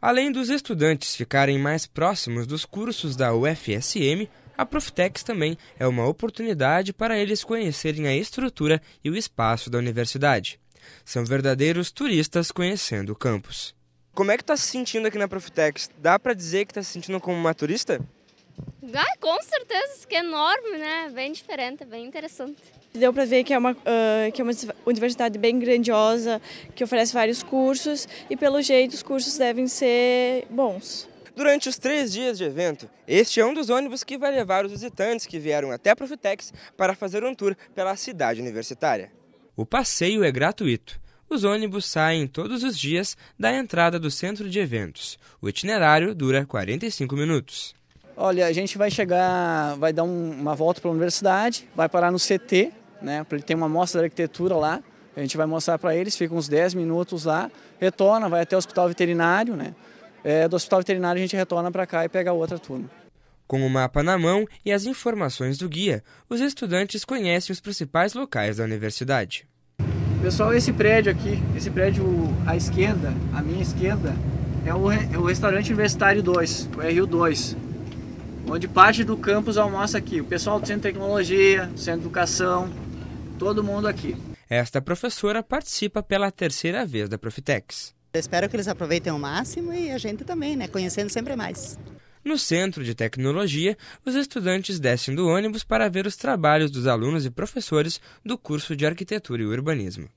Além dos estudantes ficarem mais próximos dos cursos da UFSM, a Profitex também é uma oportunidade para eles conhecerem a estrutura e o espaço da universidade. São verdadeiros turistas conhecendo o campus. Como é que está se sentindo aqui na Profitex? Dá para dizer que está se sentindo como uma turista? Ah, com certeza, que é enorme, né? Bem diferente, bem interessante. Deu para ver que é, uma, uh, que é uma universidade bem grandiosa, que oferece vários cursos e, pelo jeito, os cursos devem ser bons. Durante os três dias de evento, este é um dos ônibus que vai levar os visitantes que vieram até a Profitex para fazer um tour pela cidade universitária. O passeio é gratuito. Os ônibus saem todos os dias da entrada do centro de eventos. O itinerário dura 45 minutos. Olha, a gente vai chegar, vai dar um, uma volta pela universidade, vai parar no CT, né? Ele tem uma mostra de arquitetura lá. A gente vai mostrar para eles, fica uns 10 minutos lá, retorna, vai até o hospital veterinário, né? É, do hospital veterinário a gente retorna para cá e pega outra turma. Com o mapa na mão e as informações do guia, os estudantes conhecem os principais locais da universidade. Pessoal, esse prédio aqui, esse prédio à esquerda, à minha esquerda, é o, é o restaurante universitário 2, o RU2 onde parte do campus almoça aqui. O pessoal do Centro de Tecnologia, Centro de Educação, todo mundo aqui. Esta professora participa pela terceira vez da Profitex. Eu espero que eles aproveitem ao máximo e a gente também, né? Conhecendo sempre mais. No Centro de Tecnologia, os estudantes descem do ônibus para ver os trabalhos dos alunos e professores do curso de Arquitetura e Urbanismo.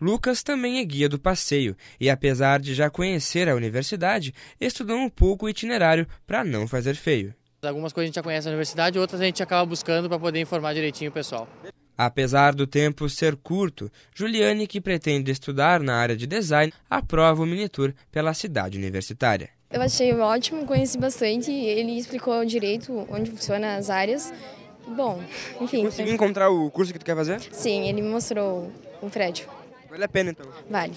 Lucas também é guia do passeio e, apesar de já conhecer a universidade, estudou um pouco o itinerário para não fazer feio. Algumas coisas a gente já conhece na universidade, outras a gente acaba buscando para poder informar direitinho o pessoal. Apesar do tempo ser curto, Juliane, que pretende estudar na área de design, aprova o Minitour pela cidade universitária. Eu achei ótimo, conheci bastante, ele explicou direito onde funcionam as áreas. Bom, enfim. Conseguiu encontrar o curso que tu quer fazer? Sim, ele me mostrou o prédio. Vale a pena então. Vale.